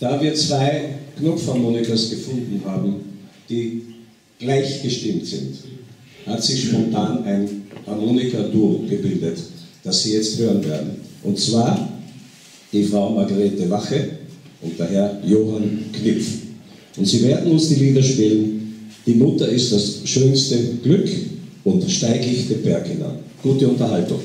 Da wir zwei Knopfharmonikas gefunden haben, die gleichgestimmt sind, hat sich spontan ein Harmonika-Duo gebildet, das Sie jetzt hören werden. Und zwar die Frau Margarete Wache und der Herr Johann Knipf. Und sie werden uns die Lieder spielen. Die Mutter ist das schönste Glück und steig ich den Berg hinan. Gute Unterhaltung.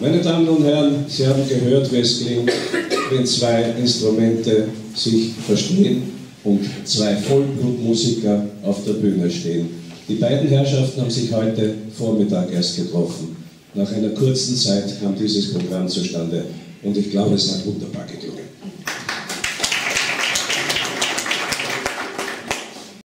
Meine Damen und Herren, Sie haben gehört, wie es klingt, wenn zwei Instrumente sich verstehen und zwei Vollblutmusiker auf der Bühne stehen. Die beiden Herrschaften haben sich heute Vormittag erst getroffen. Nach einer kurzen Zeit kam dieses Programm zustande und ich glaube, es hat wunderbar geklungen.